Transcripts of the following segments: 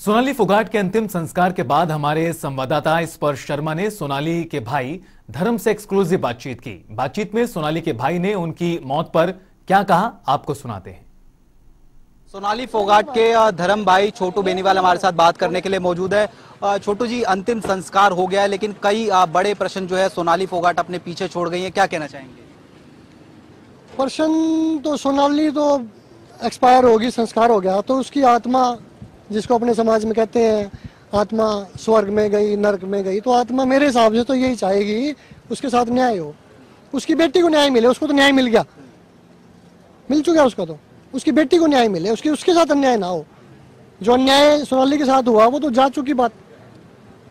सोनाली फोगाट के अंतिम संस्कार के बाद हमारे संवाददाता स्पर्श शर्मा ने सोनाली के भाई धर्म से एक्सक्लूसिव बातचीत की। बातचीत में सोनाली के भाई ने उनकी मौत पर क्या कहा आपको सुनाते हैं। सोनाली फोगाट के धर्म भाई छोटू बेनीवाल हमारे साथ बात करने के लिए मौजूद है। छोटू जी अंतिम संस्कार हो गया है लेकिन कई बड़े प्रश्न जो है सोनाली फोगाट अपने पीछे छोड़ गई है। क्या कहना चाहेंगे? प्रश्न तो सोनाली तो एक्सपायर होगी संस्कार हो गया तो उसकी आत्मा जिसको अपने समाज में कहते हैं आत्मा स्वर्ग में गई नरक में गई तो आत्मा मेरे हिसाब से तो यही चाहेगी उसके साथ न्याय हो। उसकी बेटी को न्याय मिले उसको तो न्याय मिल गया। मिल चुका उसका तो। उसकी बेटी को न्याय मिले उसकी उसके साथ अन्याय ना हो। जो अन्याय सोनाली के साथ हुआ वो तो जा चुकी बात।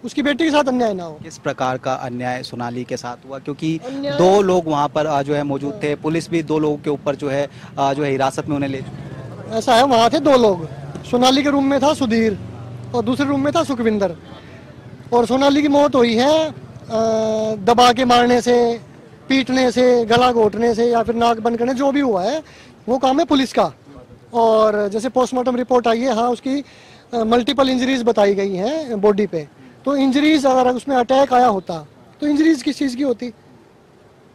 उसकी बेटी के साथ अन्याय ना हो। किस प्रकार का अन्याय सोनाली के साथ हुआ? क्योंकि दो लोग वहाँ पर जो है मौजूद थे। पुलिस भी दो लोगों के ऊपर जो है जो है हिरासत में उन्हें ले ऐसा है वहाँ थे दो लोग। सोनाली के रूम में था सुधीर और दूसरे रूम में था सुखविंदर। और सोनाली की मौत हुई है दबा के मारने से, पीटने से, गला घोटने से या फिर नाक बंद करने, जो भी हुआ है, वो काम है पुलिस का। और जैसे पोस्टमार्टम रिपोर्ट आई है हाँ उसकी मल्टीपल इंजरीज बताई गई हैं बॉडी पे। तो इंजरीज अगर उसमें अटैक आया होता तो इंजरीज किस चीज़ की होती?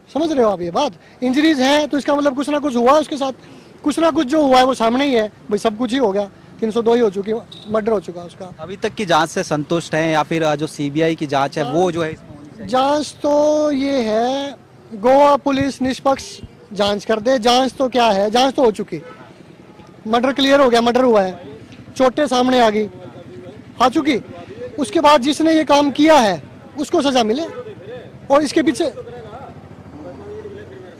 समझ रहे हो आप ये बात? इंजरीज हैं तो इसका मतलब कुछ ना कुछ हुआ उसके साथ। कुछ ना कुछ जो हुआ है, वो सामने ही है। भाई, सब कुछ ही हो गया। तीन सौ दो ही हो चुकी मर्डर हो चुका उसका। अभी तक की जाँच से संतुष्ट हैं या फिर जो सीबीआई की जाँच है वो जो है जाँच तो ये है गोवा पुलिस निष्पक्ष जाँच कर दे। जाँच तो क्या है जाँच तो हो चुकी। मर्डर क्लियर हो गया मर्डर हुआ है। चोटें सामने आ गई आ चुकी। उसके बाद जिसने ये काम किया है उसको सजा मिले? और इसके पीछे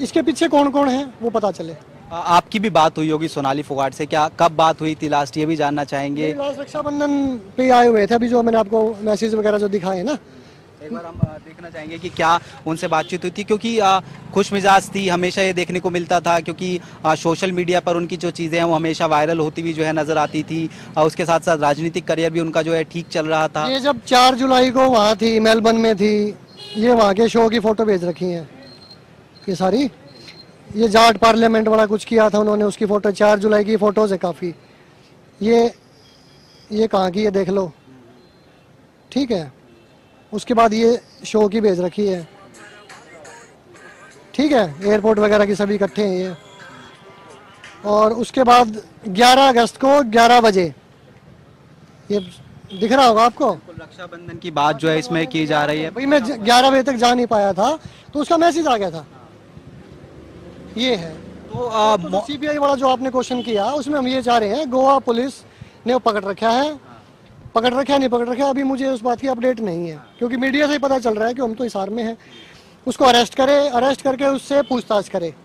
इसके पीछे कौन कौन है वो पता चले। आपकी भी बात हुई होगी सोनाली फोगाट से। क्या कब बात हुई थी लास्ट ये भी जानना चाहेंगे। लास्ट रक्षाबंधन पे आए हुए थे अभी जो मैंने आपको मैसेज वगैरह जो दिखाए ना। एक बार हम देखना चाहेंगे कि क्या उनसे बातचीत हुई थी क्योंकि खुश मिजाज थी हमेशा ये देखने को मिलता था क्योंकि सोशल मीडिया पर उनकी जो चीज़ें हैं वो हमेशा वायरल होती हुई जो है नज़र आती थी अ, उसके साथ साथ राजनीतिक करियर भी उनका जो है ठीक चल रहा था। ये जब चार जुलाई को वहाँ थी मेलबर्न में थी ये वहाँ के शो की फ़ोटो भेज रखी है ये सारी? ये जाट पार्लियामेंट वाला कुछ किया था उन्होंने उसकी फ़ोटो चार जुलाई की फ़ोटोज़ है काफ़ी। ये ये कहाँ की है देख लो। ठीक है। उसके बाद ये शो की भेज रखी है। ठीक है एयरपोर्ट वगैरह की सभी इकट्ठे हैं ये। और उसके बाद 11 अगस्त को 11 बजे। ये दिख रहा होगा आपको? रक्षाबंधन की बात जो है इसमें की जा रही है। भाई मैं ग्यारह बजे तक जा नहीं पाया था तो उसका मैसेज आ गया था। ये है। तो तो मो- सीबीआई वाला जो आपने क्वेश्चन किया उसमें हम ये चाह रहे हैं गोवा पुलिस ने वो पकड़ रखा है। पकड़ रखा नहीं पकड़ रखा अभी मुझे उस बात की अपडेट नहीं है। क्योंकि मीडिया से ही पता चल रहा है कि हम तो हिसार में हैं। उसको अरेस्ट करे अरेस्ट करके उससे पूछताछ करे।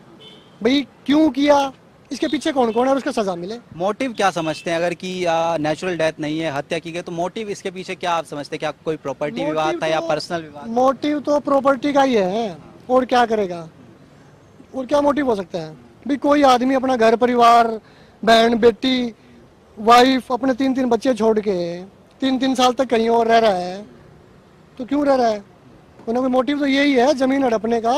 भाई क्यों किया? इसके पीछे कौन कौन है और उसका सजा मिले? मोटिव क्या समझते हैं? अगर कि नेचुरल डेथ नहीं है हत्या की गई तो मोटिव इसके पीछे क्या आप समझते हैं? क्या कोई प्रॉपर्टी विवाद था या तो- पर्सनल विवाद? मोटिव तो प्रॉपर्टी का ही है। और क्या करेगा? और क्या मोटिव हो सकता है? भी कोई आदमी अपना घर, परिवार, बहन, बेटी वाइफ अपने तीन तीन बच्चे छोड़ के तीन तीन साल तक कहीं और रह रहा है तो क्यों रह रहा है? उन्हें कोई मोटिव तो यही है, ज़मीन हड़पने का।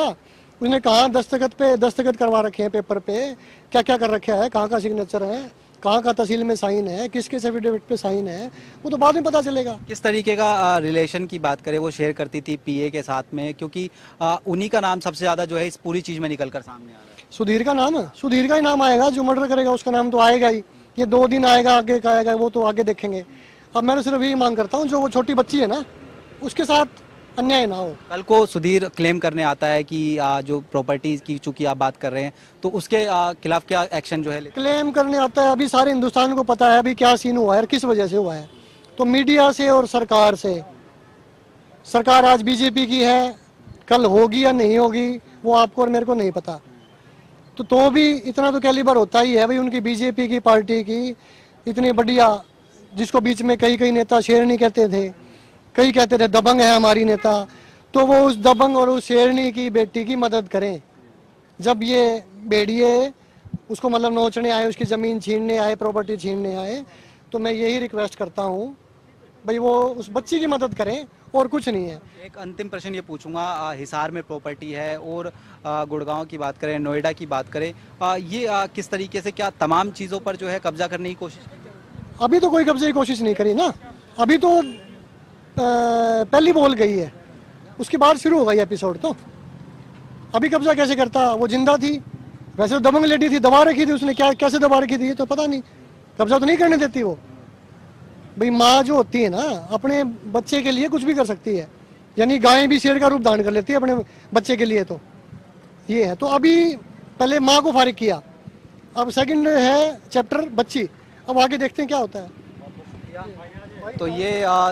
उसने कहाँ दस्तखत पे, दस्तखत करवा रखे हैं पेपर पे। क्या क्या कर रखा है? कहाँ का सिग्नेचर है? कहाँ का तहसील में साइन है किसके एफिडेविट पे साइन है वो तो बाद में पता चलेगा। किस तरीके का रिलेशन की बात करें वो शेयर करती थी पीए के साथ में क्योंकि उन्हीं का नाम सबसे ज़्यादा जो है इस पूरी चीज़ में निकल कर सामने आ रहा है। सुधीर का नाम? सुधीर का ही नाम आएगा जो मर्डर करेगा उसका नाम तो आएगा ही। ये दो दिन आएगा आगे का आएगा वो तो आगे देखेंगे। अब मैं तो सिर्फ़ यही मांग करता हूँ जो वो छोटी बच्ची है ना उसके साथ अन्याय ना हो। कल को सुधीर क्लेम करने आता है कि जो प्रॉपर्टी की चूँकि आप बात कर रहे हैं तो उसके खिलाफ क्या एक्शन जो है क्लेम करने आता है अभी सारे हिंदुस्तान को पता है अभी क्या सीन हुआ है और किस वजह से हुआ है। तो मीडिया से और सरकार से। सरकार आज बीजेपी की है कल होगी या नहीं होगी वो आपको और मेरे को नहीं पता। तो तो भी इतना तो कैलिबर होता ही है भाई उनकी बीजेपी की पार्टी की इतनी बढ़िया जिसको बीच में कई कई नेता शेरनी कहते थे। कई कहते थे दबंग है हमारी नेता। तो वो उस दबंग और उस शेरनी की बेटी की मदद करें। जब ये बेड़िए उसको मतलब नोचने आए उसकी ज़मीन छीनने आए प्रॉपर्टी छीनने आए तो मैं यही रिक्वेस्ट करता हूँ भाई वो उस बच्ची की मदद करें और कुछ नहीं है। एक अंतिम प्रश्न ये पूछूँगा हिसार में प्रॉपर्टी है और गुड़गांव की बात करें नोएडा की बात करें ये किस तरीके से क्या तमाम चीज़ों पर जो है कब्जा करने की कोशिश? अभी तो कोई कब्जे की कोशिश नहीं करी ना। अभी तो पहली बॉल गई है। उसके बाद शुरू होगा ये एपिसोड तो। अभी कब्जा कैसे करता? वो ज़िंदा थी। वैसे तो दबंग लेडी थी, दबा रखी थी उसने। क्या, कैसे दबा रखी थी तो पता नहीं। कब्जा तो नहीं करने देती वो। भाई माँ जो होती है ना, अपने बच्चे के लिए कुछ भी कर सकती है। यानी गाय भी शेर का रूप धारण कर लेती है अपने बच्चे के लिए तो। ये है। तो अभी पहले माँ को फारिग किया। अब सेकंड है चैप्टर बच्ची। अब आगे देखते हैं क्या होता है। तो ये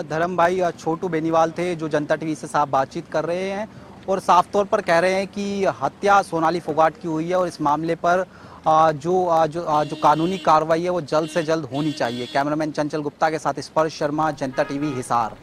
धर्म भाई छोटू बेनीवाल थे जो जनता टीवी से साफ़ बातचीत कर रहे हैं और साफ़ तौर पर कह रहे हैं कि हत्या सोनाली फोगाट की हुई है और इस मामले पर जो जो जो कानूनी कार्रवाई है वो जल्द से जल्द होनी चाहिए। कैमरामैन चंचल गुप्ता के साथ स्पर्श शर्मा, जनता टीवी हिसार।